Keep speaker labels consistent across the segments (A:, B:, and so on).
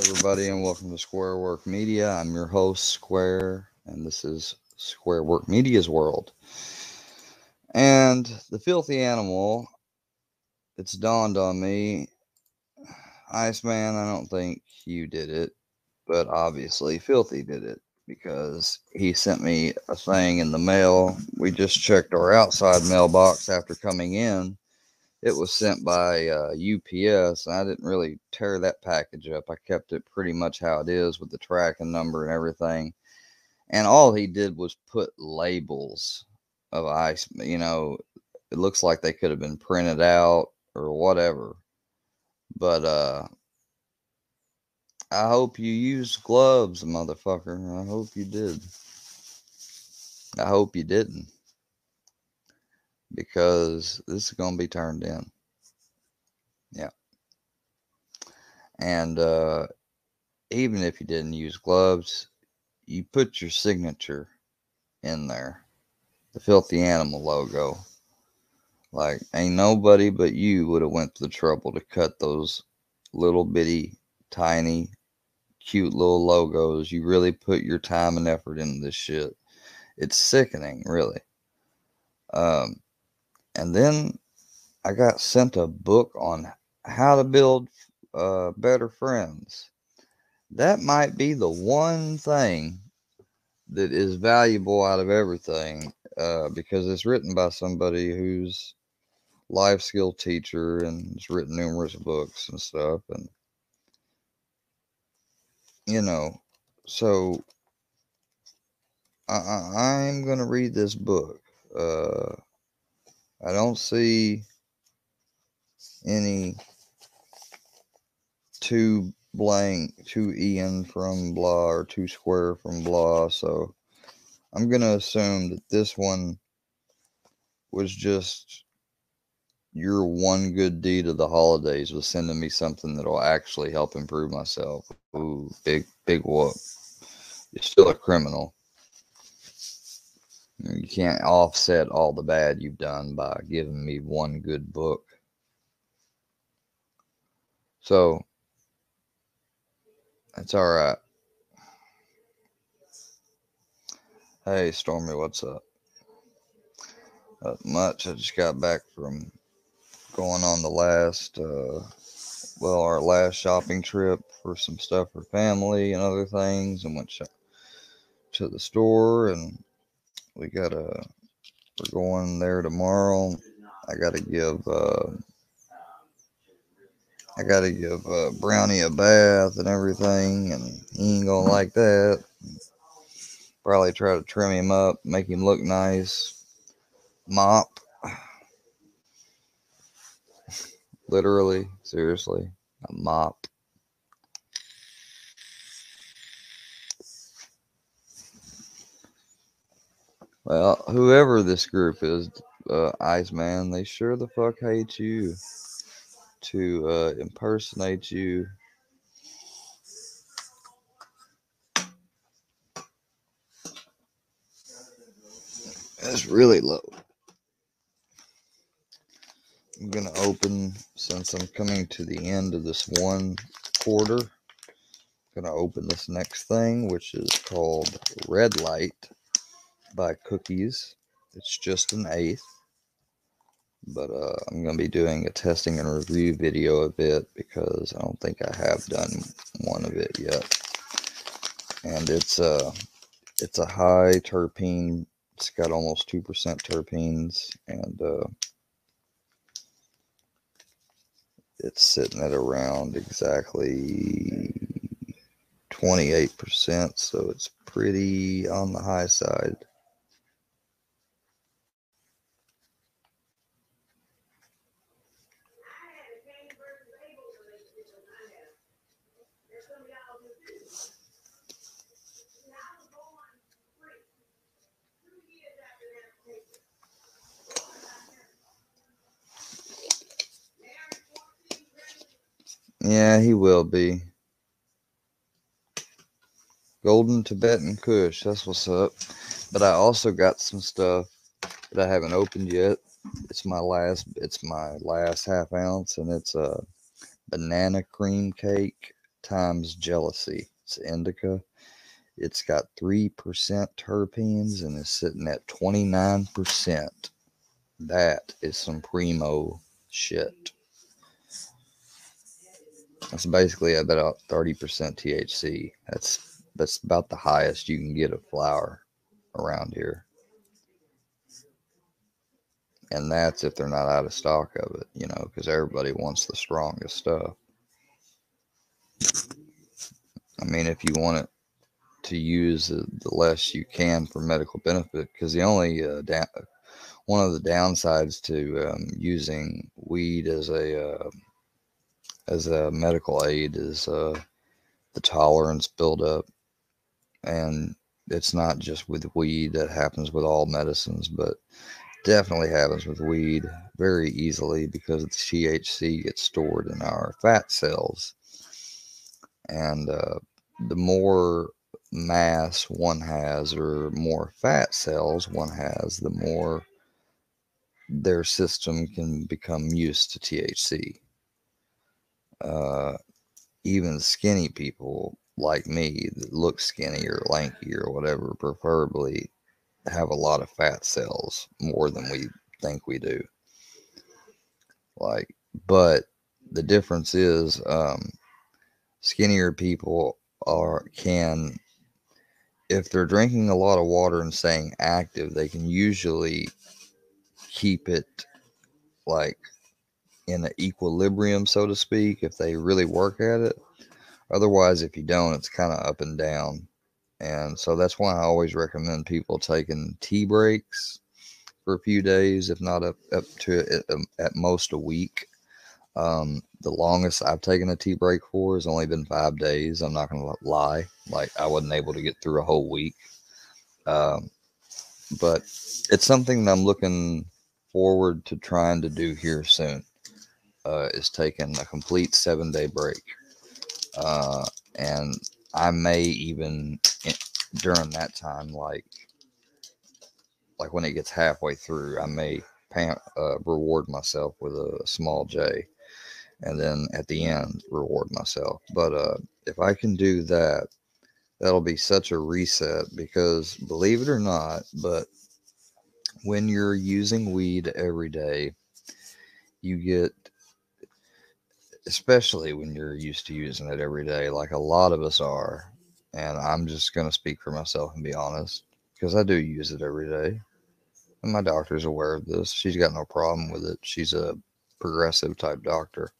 A: everybody, and welcome to Square Work Media. I'm your host, Square, and this is Square Work Media's world. And the filthy animal, it's dawned on me, Iceman, I don't think you did it, but obviously Filthy did it because he sent me a thing in the mail. We just checked our outside mailbox after coming in it was sent by uh, UPS. I didn't really tear that package up. I kept it pretty much how it is with the tracking number and everything. And all he did was put labels of ice. You know, it looks like they could have been printed out or whatever. But uh, I hope you used gloves, motherfucker. I hope you did. I hope you didn't because this is going to be turned in. Yeah. And uh, even if you didn't use gloves, you put your signature in there, the filthy animal logo. Like ain't nobody but you would have went to the trouble to cut those little bitty, tiny, cute little logos. You really put your time and effort into this shit. It's sickening, really. Um, and then I got sent a book on how to build uh, better friends. That might be the one thing that is valuable out of everything uh, because it's written by somebody who's life skill teacher and has written numerous books and stuff and you know so I, i'm gonna read this book uh I don't see any two blank, two Ian from blah or two square from blah. So I'm going to assume that this one was just your one good deed of the holidays was sending me something that'll actually help improve myself. Ooh, big, big whoop. You're still a criminal. You can't offset all the bad you've done by giving me one good book. So that's all right. Hey, Stormy, what's up? Not much. I just got back from going on the last, uh, well, our last shopping trip for some stuff for family and other things, and went to the store and we gotta we're going there tomorrow. I gotta give uh I gotta give uh, Brownie a bath and everything, and he ain't gonna like that. Probably try to trim him up, make him look nice. Mop. Literally, seriously, a mop. Well, whoever this group is, uh, Iceman, they sure the fuck hate you to uh, impersonate you. That's really low. I'm going to open, since I'm coming to the end of this one quarter, I'm going to open this next thing, which is called Red Light by Cookies. It's just an eighth, but uh, I'm going to be doing a testing and review video of it because I don't think I have done one of it yet. And it's a uh, it's a high terpene. It's got almost two percent terpenes, and uh, it's sitting at around exactly 28%, so it's pretty on the high side. Yeah, he will be. Golden Tibetan Kush, that's what's up. But I also got some stuff that I haven't opened yet. It's my last it's my last half ounce and it's a banana cream cake times jealousy. It's indica. It's got 3% terpenes and is sitting at 29%. That is some primo shit. That's basically about 30% THC. That's that's about the highest you can get a flower around here. And that's if they're not out of stock of it, you know, because everybody wants the strongest stuff. I mean, if you want it to use the, less you can for medical benefit, because the only uh, one of the downsides to um, using weed as a uh, as a medical aid is uh, the tolerance buildup, and it's not just with weed that happens with all medicines, but definitely happens with weed very easily because the THC gets stored in our fat cells, and uh, the more mass one has or more fat cells one has, the more their system can become used to THC. Uh, even skinny people like me that look skinny or lanky or whatever, preferably have a lot of fat cells more than we think we do. Like, but the difference is um, skinnier people are can if they're drinking a lot of water and staying active, they can usually keep it like in an equilibrium, so to speak, if they really work at it. Otherwise, if you don't, it's kind of up and down. And so that's why I always recommend people taking tea breaks for a few days, if not up, up to um, at most a week. Um, the longest I've taken a tea break for has only been five days. I'm not going to lie. Like, I wasn't able to get through a whole week. Um, but it's something that I'm looking forward to trying to do here soon uh, is taking a complete seven day break. Uh, and I may even during that time, like like when it gets halfway through, I may pay, uh, reward myself with a small J, and then at the end reward myself. But uh, if I can do that, that'll be such a reset because believe it or not, but when you're using weed every day, you get especially when you're used to using it every day, like a lot of us are. And I'm just going to speak for myself and be honest because I do use it every day. And my doctor's aware of this. She's got no problem with it. She's a progressive type doctor.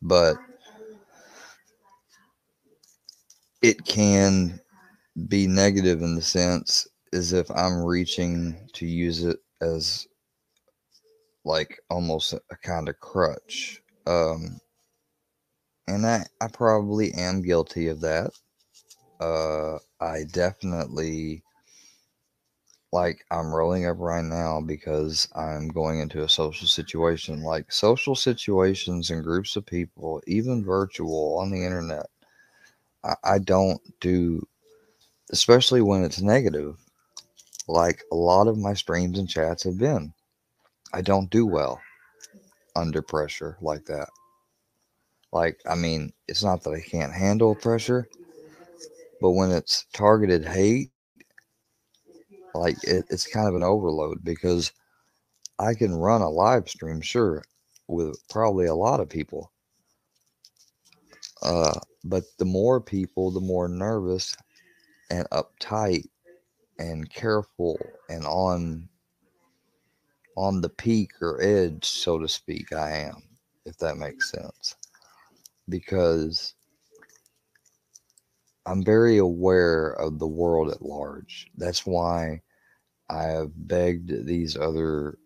A: But it can be negative in the sense as if I'm reaching to use it as like almost a kind of crutch. Um, and I, I probably am guilty of that. Uh, I definitely like I'm rolling up right now because I'm going into a social situation. Like social situations and groups of people, even virtual on the internet, I, I don't do, especially when it's negative. Like a lot of my streams and chats have been, I don't do well under pressure like that. Like, I mean, it's not that I can't handle pressure, but when it's targeted hate, like it, it's kind of an overload because I can run a live stream, sure, with probably a lot of people. Uh, but the more people, the more nervous and uptight and careful and on on the peak or edge, so to speak, I am, if that makes sense because I'm very aware of the world at large. That's why I have begged these other,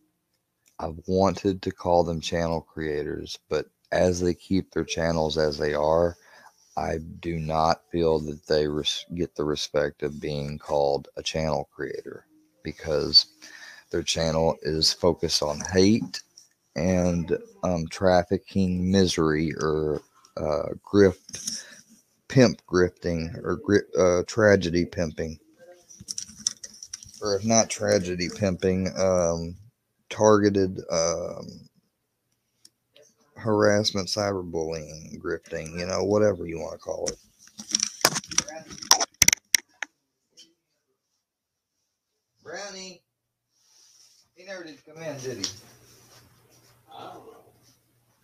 A: I've wanted to call them channel creators, but as they keep their channels as they are, I do not feel that they res- get the respect of being called a channel creator because their channel is focused on hate and um, trafficking misery or uh, grift, pimp grifting, or uh, tragedy pimping. Or if not tragedy pimping, um, targeted um, harassment, cyberbullying, grifting, you know, whatever you want to call it. Brownie. He never did come in, did he?
B: I don't know.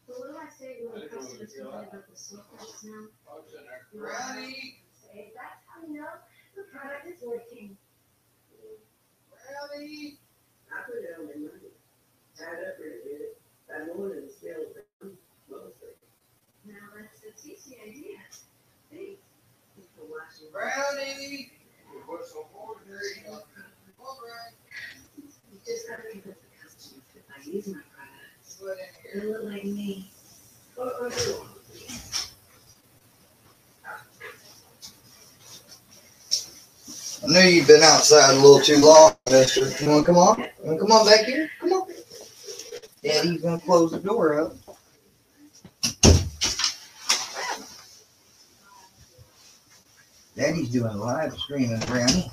C: But what do I say when the customers complain about the secrets now?
B: I was in there.
A: Brownie.
C: Say, that's how you know the product is working.
A: Brownie.
D: I put it on my money. Tied up pretty good. By morning, it's still down mostly.
C: Now that's a tasty idea. Thanks.
D: Just for washing.
A: Brownie.
B: What's so important here?
A: Come on, Brownie.
D: You just gotta convince the customers that by using my products,
A: Put in here. I knew you'd been outside a little too long, mister. You want to come on? You want to come on back here? Come on. Daddy's going to close the door up. Daddy's doing live streaming, Brownie.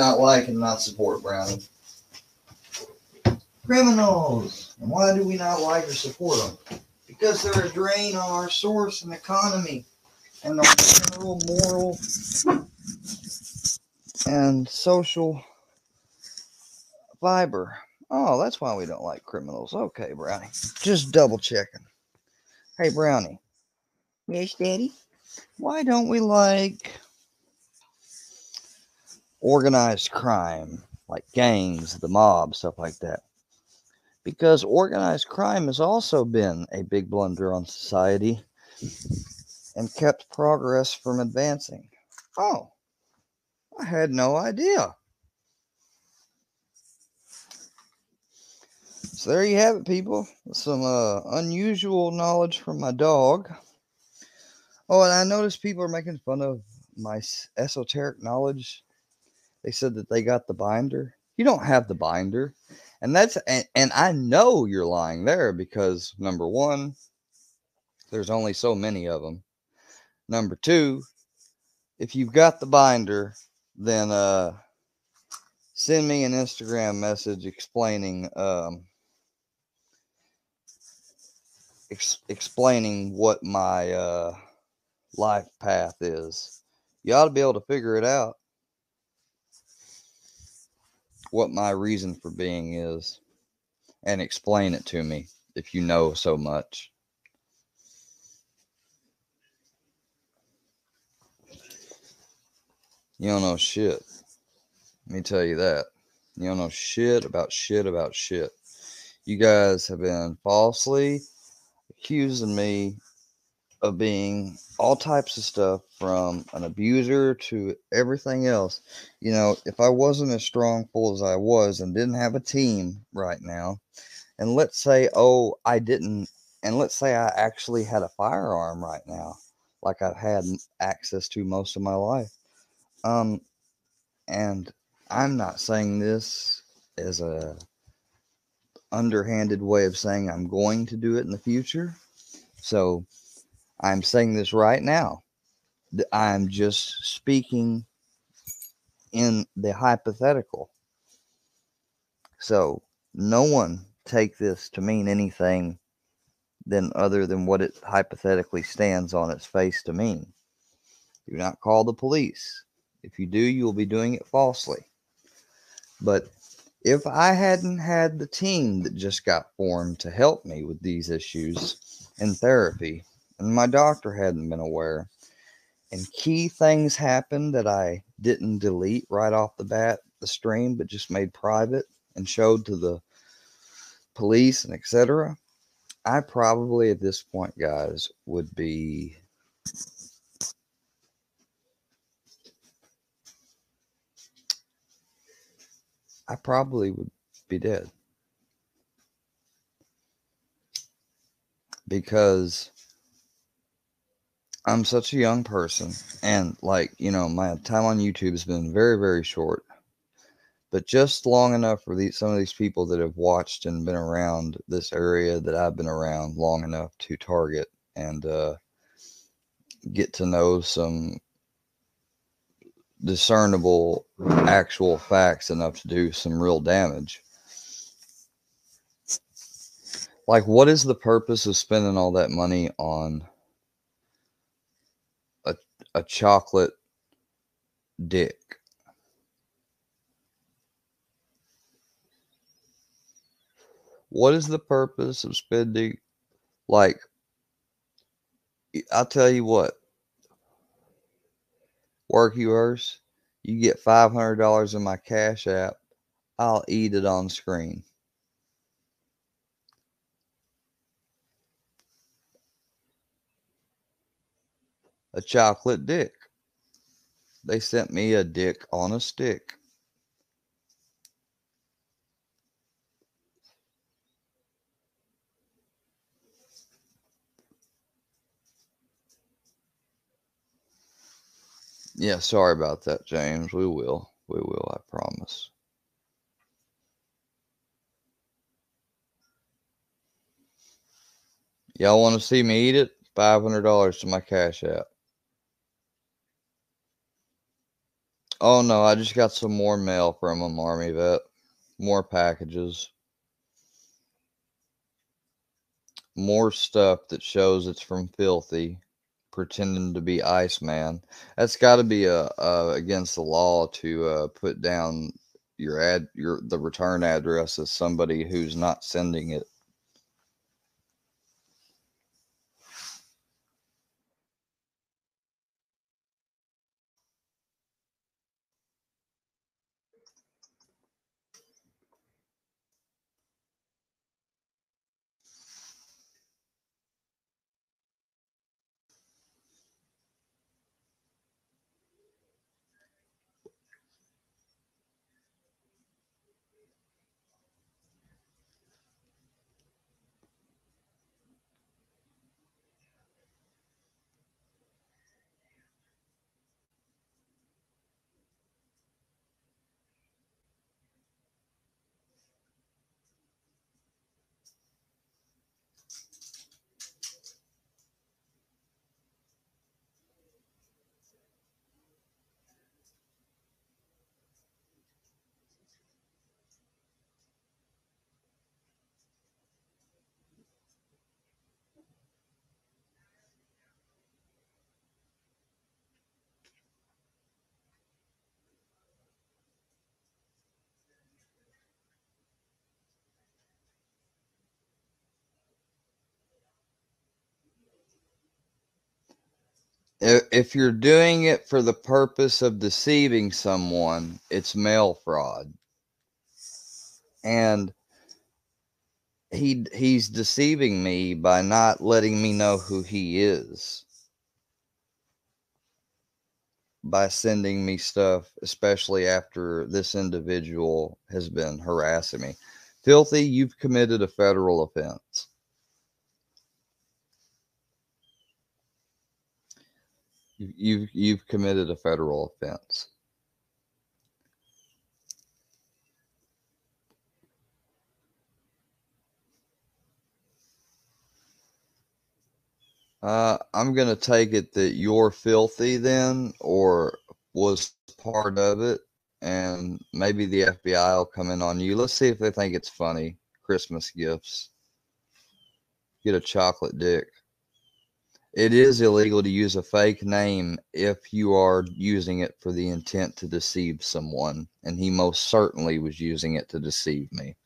A: Not like and not support, Brownie? Criminals. And why do we not like or support them? Because they're a drain on our source and economy and our general moral and social fiber. Oh, that's why we don't like criminals. Okay, Brownie. Just double checking. Hey, Brownie. Yes, Daddy? Why don't we like organized crime, like gangs, the mob, stuff like that. Because organized crime has also been a big blunder on society and kept progress from advancing. Oh, I had no idea. So there you have it, people. Some uh, unusual knowledge from my dog. Oh, and I noticed people are making fun of my esoteric knowledge they said that they got the binder. You don't have the binder. And that's and, and I know you're lying there because number 1 there's only so many of them. Number 2 if you've got the binder then uh send me an Instagram message explaining um ex- explaining what my uh life path is. You ought to be able to figure it out what my reason for being is and explain it to me if you know so much. You don't know shit. Let me tell you that. You don't know shit about shit about shit. You guys have been falsely accusing me of being all types of stuff from an abuser to everything else. You know, if I wasn't as strong full as I was and didn't have a team right now, and let's say, oh, I didn't, and let's say I actually had a firearm right now, like I've had access to most of my life. Um, and I'm not saying this as a underhanded way of saying I'm going to do it in the future. So I'm saying this right now. I'm just speaking in the hypothetical. So no one take this to mean anything than other than what it hypothetically stands on its face to mean. Do not call the police. If you do, you will be doing it falsely. But if I hadn't had the team that just got formed to help me with these issues in therapy, and my doctor hadn't been aware, and key things happened that I didn't delete right off the bat, the stream, but just made private and showed to the police and etc. I probably at this point, guys, would be I probably would be dead. Because I'm such a young person and like, you know, my time on YouTube has been very, very short. but just long enough for these some of these people that have watched and been around this area that I've been around long enough to target and uh, get to know some discernible actual facts enough to do some real damage. Like, what is the purpose of spending all that money on a, chocolate dick? What is the purpose of spending, like, I'll tell you what, work yours, you get $500 in my Cash App, I'll eat it on screen. A chocolate dick. They sent me a dick on a stick. Yeah, sorry about that, James. We will. We will, I promise. Y'all want to see me eat it? $500 to my Cash App. Oh no, I just got some more mail from them, Army Vet. More packages. More stuff that shows it's from Filthy, pretending to be Iceman. That's got to be a, uh against the law to uh, put down your ad your the return address as somebody who's not sending it. If, you're doing it for the purpose of deceiving someone, it's mail fraud. And he he's deceiving me by not letting me know who he is. By sending me stuff, especially after this individual has been harassing me. Filthy, you've committed a federal offense. You've you've committed a federal offense. Uh, I'm gonna take it that you're filthy then, or was part of it, and maybe the FBI will come in on you. Let's see if they think it's funny. Christmas gifts. Get a chocolate dick. It is illegal to use a fake name if you are using it for the intent to deceive someone, and he most certainly was using it to deceive me.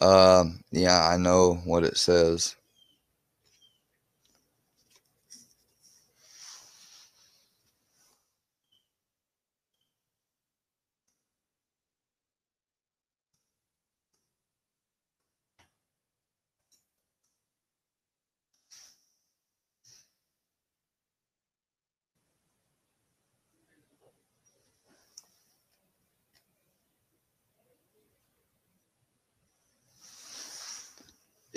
A: Um, yeah, I know what it says.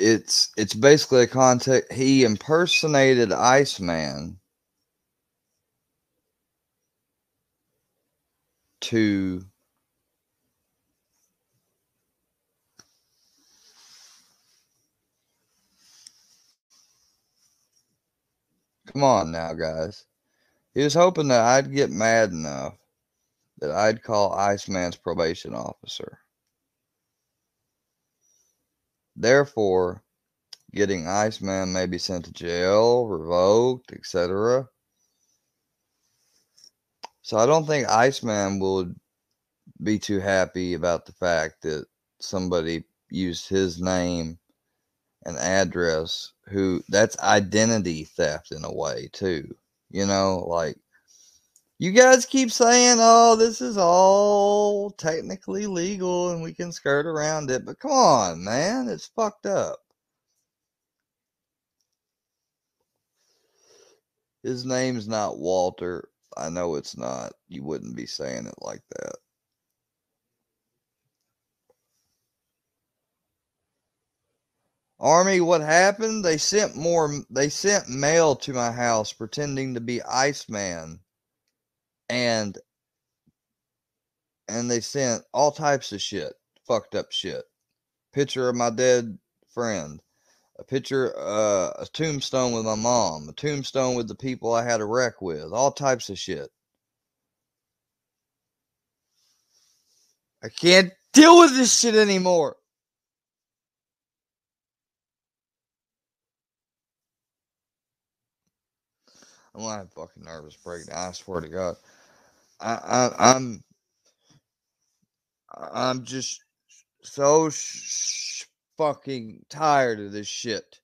A: It's it's basically a context. He impersonated Iceman to Come on now, guys. He was hoping that I'd get mad enough that I'd call Iceman's probation officer. Therefore, getting Iceman may be sent to jail, revoked, etc. So I don't think Iceman would be too happy about the fact that somebody used his name and address who that's identity theft in a way too. You know, like you guys keep saying, "Oh, this is all technically legal and we can skirt around it," but come on, man, it's fucked up. His name's not Walter. I know it's not. You wouldn't be saying it like that. Army, what happened? They sent more they sent mail to my house pretending to be Iceman. And and they sent all types of shit. Fucked up shit. Picture of my dead friend. A picture uh a tombstone with my mom, a tombstone with the people I had a wreck with, all types of shit. I can't deal with this shit anymore. I'm gonna have a fucking nervous breakdown. I swear to God. I, I'm I'm just so sh- fucking tired of this shit.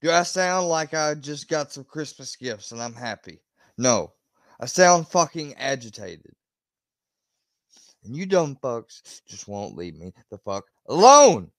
A: Do I sound like I just got some Christmas gifts and I'm happy? No. I sound fucking agitated. And you dumb fucks just won't leave me the fuck alone.